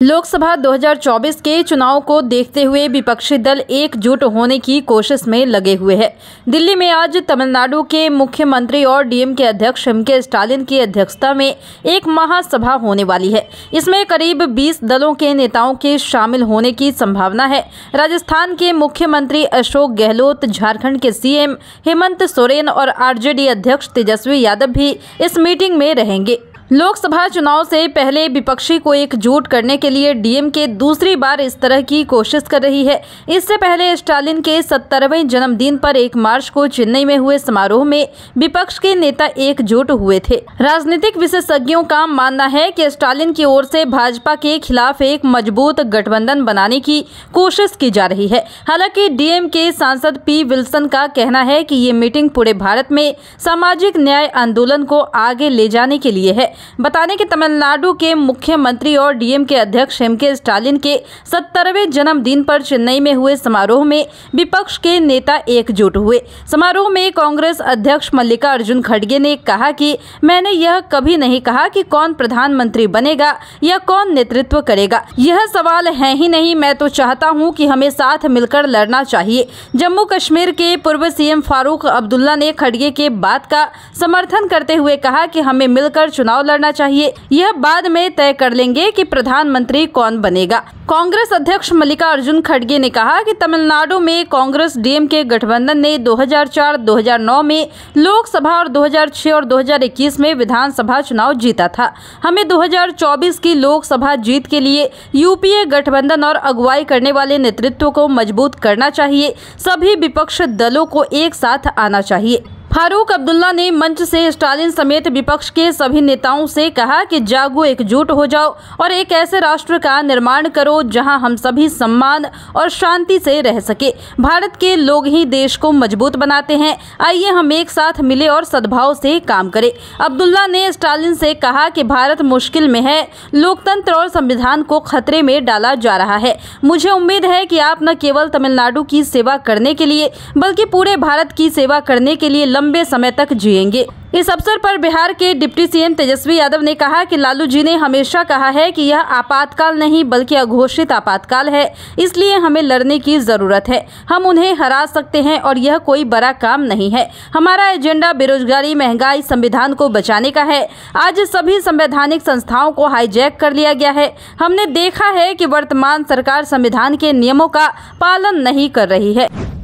लोकसभा 2024 के चुनाव को देखते हुए विपक्षी दल एकजुट होने की कोशिश में लगे हुए हैं। दिल्ली में आज तमिलनाडु के मुख्यमंत्री और डीएम के अध्यक्ष एम के स्टालिन की अध्यक्षता में एक महासभा होने वाली है। इसमें करीब 20 दलों के नेताओं के शामिल होने की संभावना है। राजस्थान के मुख्यमंत्री अशोक गहलोत, झारखंड के सीएम हेमंत सोरेन और आरजेडी अध्यक्ष तेजस्वी यादव भी इस मीटिंग में रहेंगे। लोकसभा चुनाव से पहले विपक्षी को एकजुट करने के लिए डीएम के दूसरी बार इस तरह की कोशिश कर रही है। इससे पहले स्टालिन के सत्तरवें जन्मदिन पर एक मार्च को चेन्नई में हुए समारोह में विपक्ष के नेता एकजुट हुए थे। राजनीतिक विशेषज्ञों का मानना है कि स्टालिन की ओर से भाजपा के खिलाफ एक मज़बूत गठबंधन बनाने की कोशिश की जा रही है। हालाँकि डीएम के सांसद पी विल्सन का कहना है की ये मीटिंग पूरे भारत में सामाजिक न्याय आंदोलन को आगे ले जाने के लिए है। बताने कि तमिलनाडु के मुख्यमंत्री और डीएम के अध्यक्ष एम के स्टालिन के सत्तरवें जन्मदिन पर चेन्नई में हुए समारोह में विपक्ष के नेता एकजुट हुए। समारोह में कांग्रेस अध्यक्ष मल्लिका अर्जुन खड़गे ने कहा कि मैंने यह कभी नहीं कहा कि कौन प्रधानमंत्री बनेगा या कौन नेतृत्व करेगा। यह सवाल है ही नहीं। मैं तो चाहता हूँ कि हमें साथ मिलकर लड़ना चाहिए। जम्मू कश्मीर के पूर्व सीएम फारूक अब्दुल्ला ने खड़गे के बात का समर्थन करते हुए कहा कि हमें मिलकर चुनाव लड़ना चाहिए। यह बाद में तय कर लेंगे कि प्रधानमंत्री कौन बनेगा। कांग्रेस अध्यक्ष मल्लिका अर्जुन खड़गे ने कहा कि तमिलनाडु में कांग्रेस डीएम के गठबंधन ने 2004-2009 में लोकसभा और 2006 और 2021 में विधानसभा चुनाव जीता था। हमें 2024 की लोकसभा जीत के लिए यूपीए गठबंधन और अगुवाई करने वाले नेतृत्व को मज़बूत करना चाहिए। सभी विपक्ष दलों को एक साथ आना चाहिए। फारूक अब्दुल्ला ने मंच से स्टालिन समेत विपक्ष के सभी नेताओं से कहा कि जागो, एकजुट हो जाओ और एक ऐसे राष्ट्र का निर्माण करो जहाँ हम सभी सम्मान और शांति से रह सके। भारत के लोग ही देश को मज़बूत बनाते हैं। आइए हम एक साथ मिले और सद्भाव से काम करें। अब्दुल्ला ने स्टालिन से कहा कि भारत मुश्किल में है। लोकतंत्र और संविधान को खतरे में डाला जा रहा है। मुझे उम्मीद है कि आप न केवल तमिलनाडु की सेवा करने के लिए, बल्कि पूरे भारत की सेवा करने के लिए लंबे समय तक जिएँगे। इस अवसर पर बिहार के डिप्टी सीएम तेजस्वी यादव ने कहा कि लालू जी ने हमेशा कहा है कि यह आपातकाल नहीं, बल्कि अघोषित आपातकाल है। इसलिए हमें लड़ने की ज़रूरत है। हम उन्हें हरा सकते हैं और यह कोई बड़ा काम नहीं है। हमारा एजेंडा बेरोजगारी, महँगाई संविधान को बचाने का है। आज सभी संवैधानिक संस्थाओं को हाईजैक कर लिया गया है। हमने देखा है कि वर्तमान सरकार संविधान के नियमों का पालन नहीं कर रही है।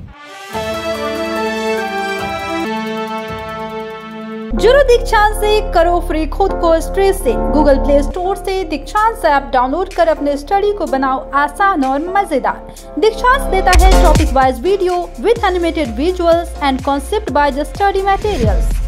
जुड़ो दीक्षांत से करो फ्री खुद को स्ट्रेस से। गूगल प्ले स्टोर से दीक्षांत ऐप डाउनलोड कर अपने स्टडी को बनाओ आसान और मज़ेदार। दीक्षांत देता है topic wise video with animated visuals and concept by the study materials